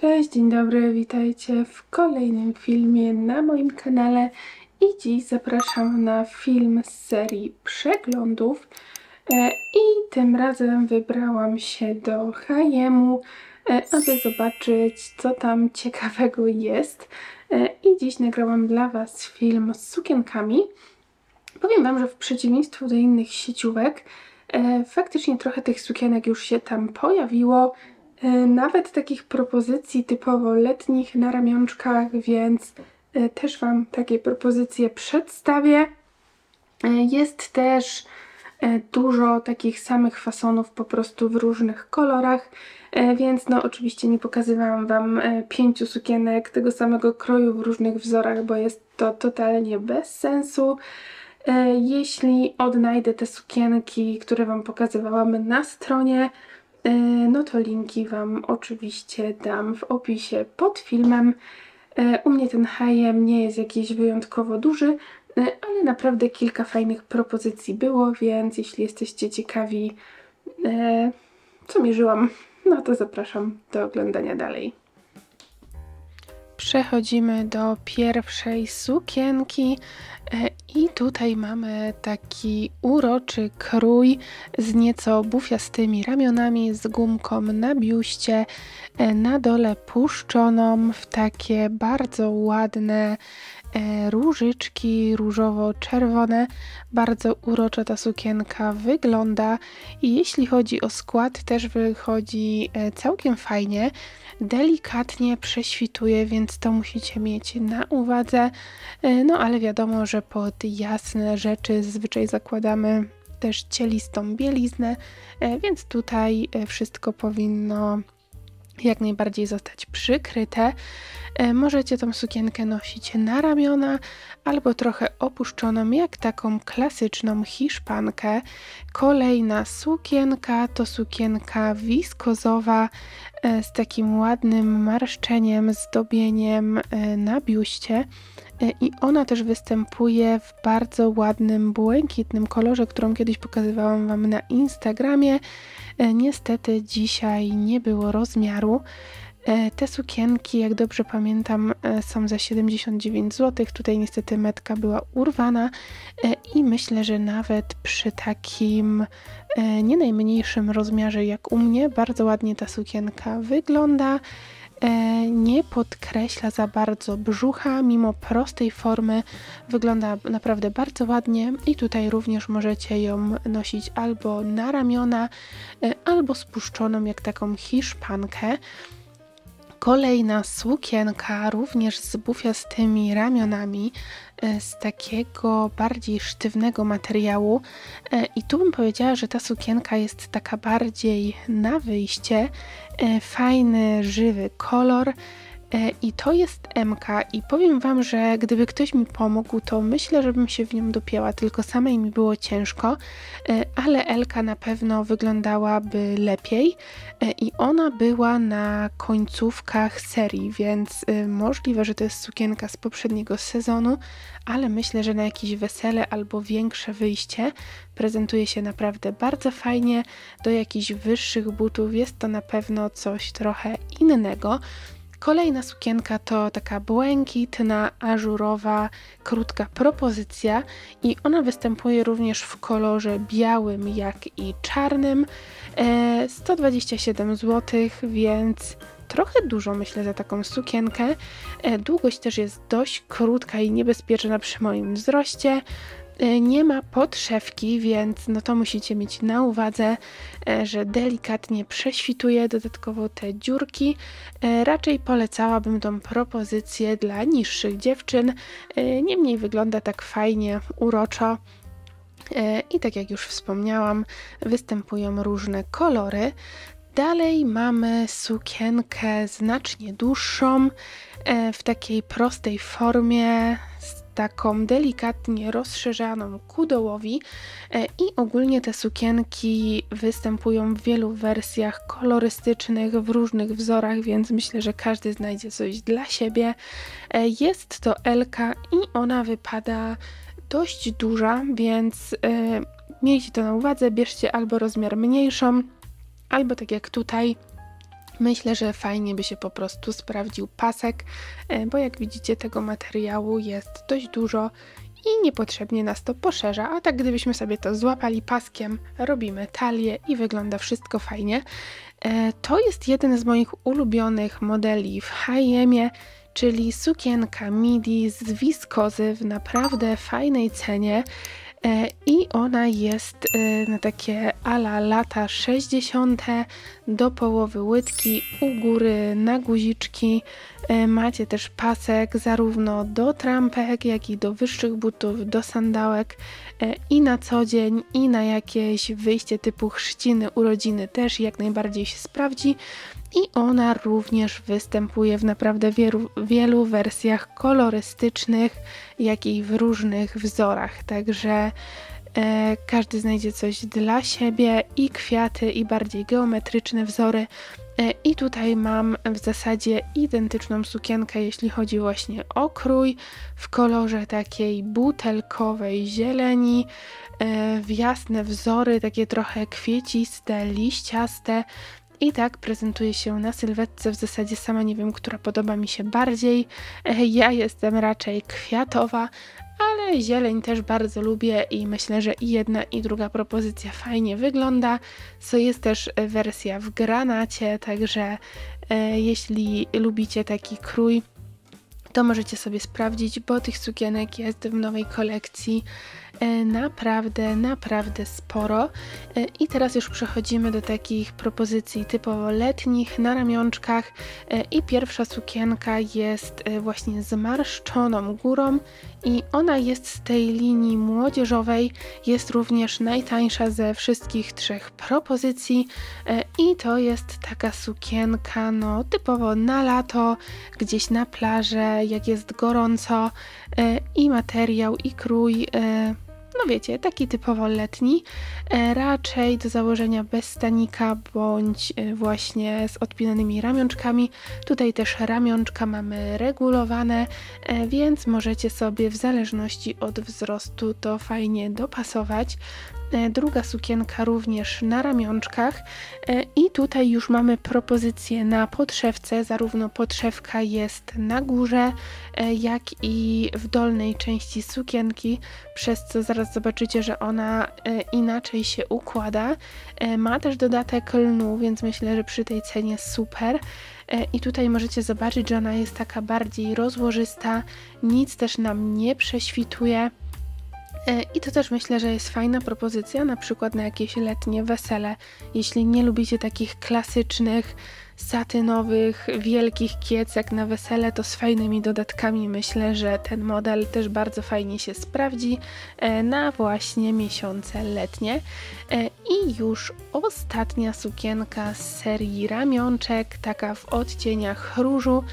Cześć, dzień dobry, witajcie w kolejnym filmie na moim kanale. I dziś zapraszam na film z serii przeglądów. E, i tym razem wybrałam się do H&M, aby zobaczyć co tam ciekawego jest. E, i dziś nagrałam dla Was film z sukienkami. Powiem Wam, że w przeciwieństwie do innych sieciówek faktycznie trochę tych sukienek już się tam pojawiło, nawet takich propozycji typowo letnich na ramionczkach, więc e, też Wam takie propozycje przedstawię. E, jest też dużo takich samych fasonów po prostu w różnych kolorach, więc no oczywiście nie pokazywałam Wam pięciu sukienek tego samego kroju w różnych wzorach, bo jest to totalnie bez sensu. Jeśli odnajdę te sukienki, które Wam pokazywałam na stronie, E, no to linki Wam oczywiście dam w opisie pod filmem. E, u mnie ten H&M nie jest jakiś wyjątkowo duży, e, ale naprawdę kilka fajnych propozycji było, więc jeśli jesteście ciekawi, co mierzyłam, no to zapraszam do oglądania dalej. Przechodzimy do pierwszej sukienki e, i tutaj mamy taki uroczy krój z nieco bufiastymi ramionami, z gumką na biuście, e, na dole puszczoną w takie bardzo ładne różyczki różowo-czerwone. Bardzo uroczo ta sukienka wygląda i jeśli chodzi o skład też wychodzi całkiem fajnie delikatnie prześwituje, więc to musicie mieć na uwadze. E, no ale wiadomo, że pod jasne rzeczy zazwyczaj zakładamy też cielistą bieliznę, e, więc tutaj e, wszystko powinno jak najbardziej zostać przykryte. Możecie tą sukienkę nosić na ramiona albo trochę opuszczoną, jak taką klasyczną hiszpankę. Kolejna sukienka to sukienka wiskozowa E, z takim ładnym marszczeniem, zdobieniem e, na biuście e, i ona też występuje w bardzo ładnym, błękitnym kolorze, którą kiedyś pokazywałam Wam na Instagramie. Niestety dzisiaj nie było rozmiaru. E, te sukienki, jak dobrze pamiętam, e, są za 79 zł. Tutaj niestety metka była urwana e, i myślę, że nawet przy takim nie najmniejszym rozmiarze jak u mnie, bardzo ładnie ta sukienka wygląda. Nie podkreśla za bardzo brzucha, mimo prostej formy wygląda naprawdę bardzo ładnie i tutaj również możecie ją nosić albo na ramiona, albo spuszczoną jak taką hiszpankę. Kolejna sukienka, również z bufiastymi ramionami, e, z takiego bardziej sztywnego materiału. E, I tu bym powiedziała, że ta sukienka jest taka bardziej na wyjście. E, fajny, żywy kolor. E, I to jest MK i powiem Wam, że gdyby ktoś mi pomógł, to myślę, żebym się w nią dopięła, tylko samej mi było ciężko, e, ale LK na pewno wyglądałaby lepiej e, i ona była na końcówkach serii, więc możliwe, że to jest sukienka z poprzedniego sezonu, ale myślę, że na jakieś wesele albo większe wyjście prezentuje się naprawdę bardzo fajnie. Do jakichś wyższych butów jest to na pewno coś trochę innego. Kolejna sukienka to taka błękitna, ażurowa, krótka propozycja i ona występuje również w kolorze białym jak i czarnym. 127 e, zł, więc trochę dużo myślę za taką sukienkę. E, długość też jest dość krótka i niebezpieczna przy moim wzroście. E, nie ma podszewki, więc no to musicie mieć na uwadze, e, że delikatnie prześwituje dodatkowo te dziurki. E, raczej polecałabym tą propozycję dla niższych dziewczyn. Niemniej wygląda tak fajnie, uroczo. I tak jak już wspomniałam, występują różne kolory. Dalej mamy sukienkę znacznie dłuższą, w takiej prostej formie, taką delikatnie rozszerzaną ku dołowi e, i ogólnie te sukienki występują w wielu wersjach kolorystycznych, w różnych wzorach, więc myślę, że każdy znajdzie coś dla siebie. E, jest to Elka i ona wypada dość duża, więc e, miejcie to na uwadze, bierzcie albo rozmiar mniejszą, albo tak jak tutaj Myślę, że fajnie by się po prostu sprawdził pasek, e, bo jak widzicie tego materiału jest dość dużo i niepotrzebnie nas to poszerza, a tak gdybyśmy sobie to złapali paskiem, robimy talię i wygląda wszystko fajnie. E, to jest jeden z moich ulubionych modeli w H&Mie, czyli sukienka midi z wiskozy w naprawdę fajnej cenie. E, i ona jest e, na takie ala lata 60. do połowy łydki, u góry na guziczki. E, macie też pasek zarówno do trampek, jak i do wyższych butów, do sandałek i na co dzień, i na jakieś wyjście typu chrzciny, urodziny też jak najbardziej się sprawdzi. I ona również występuje w naprawdę wielu, wielu wersjach kolorystycznych, jak i w różnych wzorach. Także e, każdy znajdzie coś dla siebie i kwiaty, i bardziej geometryczne wzory. E, I tutaj mam w zasadzie identyczną sukienkę, jeśli chodzi właśnie o krój, w kolorze takiej butelkowej zieleni, e, w jasne wzory, takie trochę kwieciste, liściaste. I tak prezentuje się na sylwetce. W zasadzie sama nie wiem, która podoba mi się bardziej. E, ja jestem raczej kwiatowa, ale zieleń też bardzo lubię i myślę, że i jedna i druga propozycja fajnie wygląda. So jest też wersja w granacie, także e, jeśli lubicie taki krój, to możecie sobie sprawdzić, bo tych sukienek jest w nowej kolekcji E, naprawdę, naprawdę sporo. E, I teraz już przechodzimy do takich propozycji typowo letnich na ramionczkach. E, I pierwsza sukienka jest właśnie zmarszczoną górą i ona jest z tej linii młodzieżowej, jest również najtańsza ze wszystkich trzech propozycji. I to jest taka sukienka no typowo na lato, gdzieś na plażę, jak jest gorąco. I materiał i krój no wiecie, taki typowo letni, e, raczej do założenia bez stanika bądź e, właśnie z odpinanymi ramionczkami. Tutaj też ramionczka mamy regulowane, e, więc możecie sobie w zależności od wzrostu to fajnie dopasować. E, druga sukienka również na ramionczkach e, i tutaj już mamy propozycję na podszewce, zarówno podszewka jest na górze, e, jak i w dolnej części sukienki, przez co zaraz zobaczycie, że ona inaczej się układa. Ma też dodatek lnu, więc myślę, że przy tej cenie super. I tutaj możecie zobaczyć, że ona jest taka bardziej rozłożysta, nic też nam nie prześwituje. E, I to też myślę, że jest fajna propozycja, na przykład na jakieś letnie wesele. Jeśli nie lubicie takich klasycznych, satynowych, wielkich kiecek na wesele, to z fajnymi dodatkami myślę, że ten model też bardzo fajnie się sprawdzi e, na właśnie miesiące letnie. E, I już ostatnia sukienka z serii ramionczek, taka w odcieniach różu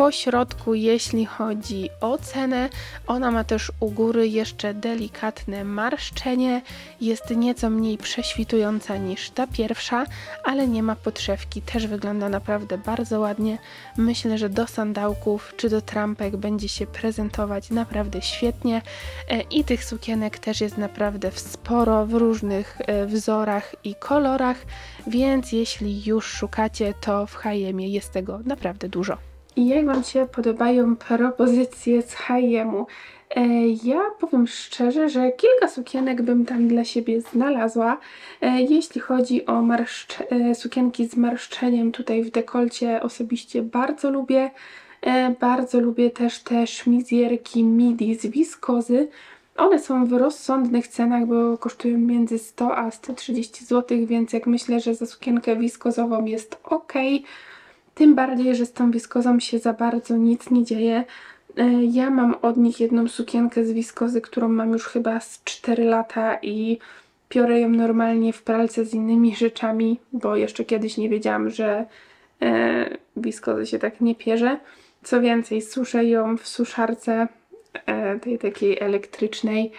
po środku, jeśli chodzi o cenę. Ona ma też u góry jeszcze delikatne marszczenie, jest nieco mniej prześwitująca niż ta pierwsza, ale nie ma podszewki, też wygląda naprawdę bardzo ładnie. Myślę, że do sandałków czy do trampek będzie się prezentować naprawdę świetnie e, i tych sukienek też jest naprawdę sporo w różnych e, wzorach i kolorach, więc jeśli już szukacie, to w H&M jest tego naprawdę dużo. I jak Wam się podobają propozycje z H&M-u? E, ja powiem szczerze, że kilka sukienek bym tam dla siebie znalazła. E, jeśli chodzi o e, sukienki z marszczeniem tutaj w dekolcie, osobiście bardzo lubię. Bardzo lubię też te szmizjerki midi z wiskozy. One są w rozsądnych cenach, bo kosztują między 100 a 130 zł, więc jak myślę, że za sukienkę wiskozową jest ok. Tym bardziej, że z tą wiskozą się za bardzo nic nie dzieje. E, ja mam od nich jedną sukienkę z wiskozy, którą mam już chyba z 4 lata i piorę ją normalnie w pralce z innymi rzeczami, bo jeszcze kiedyś nie wiedziałam, że e, wiskozy się tak nie pierze. Co więcej, suszę ją w suszarce e, tej takiej elektrycznej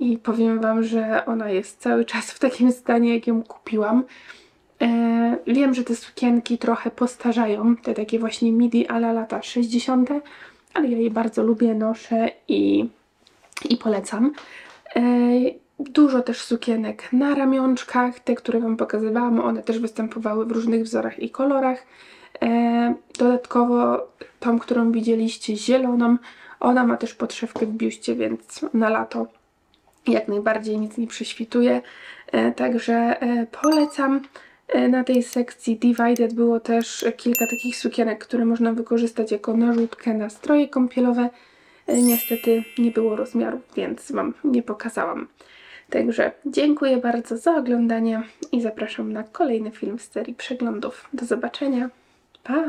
i powiem Wam, że ona jest cały czas w takim stanie, jak ją kupiłam. E, wiem, że te sukienki trochę postarzają, te takie właśnie midi ala lata 60., ale ja je bardzo lubię, noszę i, i polecam. E, Dużo też sukienek na ramionczkach, te, które Wam pokazywałam, one też występowały w różnych wzorach i kolorach. E, dodatkowo tą, którą widzieliście, zieloną, ona ma też podszewkę w biuście, więc na lato jak najbardziej nic nie prześwituje. Także polecam. E, Na tej sekcji Divided było też kilka takich sukienek, które można wykorzystać jako narzutkę na stroje kąpielowe. E, Niestety nie było rozmiaru, więc Wam nie pokazałam. Także dziękuję bardzo za oglądanie i zapraszam na kolejny film z serii przeglądów. Do zobaczenia. Pa!